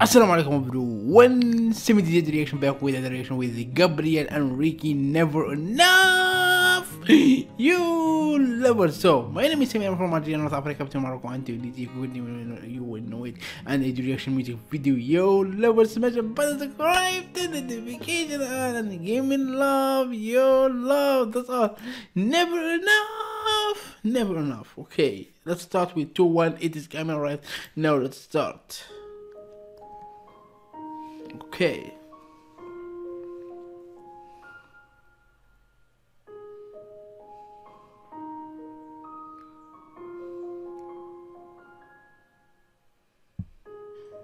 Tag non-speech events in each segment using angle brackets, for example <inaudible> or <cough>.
Assalamu alaikum everyone. 70 day reaction back with a reaction with Gabriel Henrique. Never enough, <gasps> you lovers. So my name is Samir I'm from Algeria, North Africa, to Morocco, and to DT. You will know it. And a reaction music video. Yo lovers, smash a button, subscribe, the notification on, and give me love. Yo love. That's all. Never enough. Never enough. Okay, let's start with two one. It is camera right now. Let's start. Okay.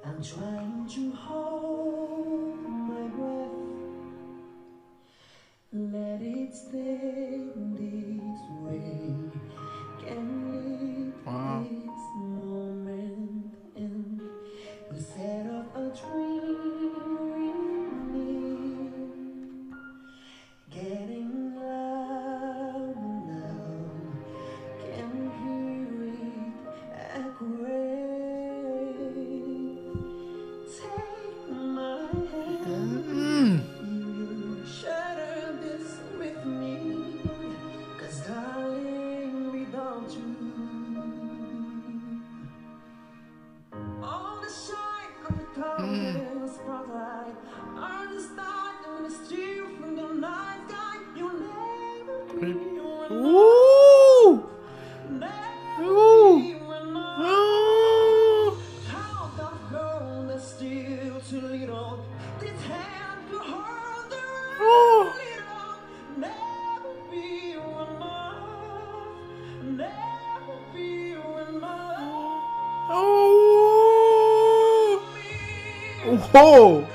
I'm trying to hold spotlight, are the start and the steal from the night sky. You'll never be Whoa.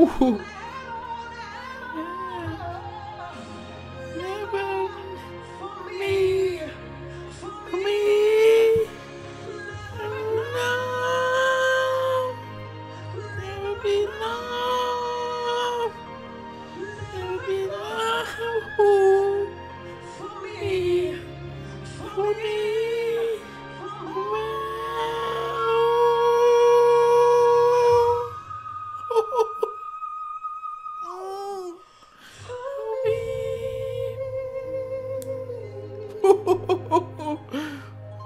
Never.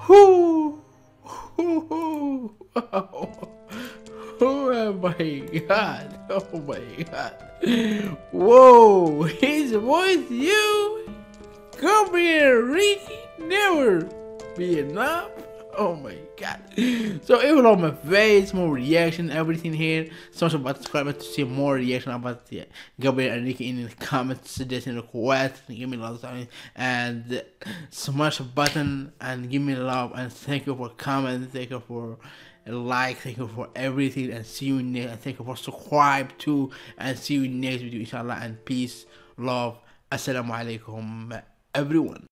Oh <laughs> my god. Oh my god. Whoa. His voice, you. Gabriel Henrique never be enough. Oh my god. So it was on my face, more reaction, everything here. So much about subscribe to see more reaction about the Gabriel Henrique in the comments, suggesting requests, give me love and smash button and give me love and thank you for comment, thank you for like, thank you for everything and see you next and thank you for subscribe too and see you next video inshallah and peace, love, assalamu alaikum everyone.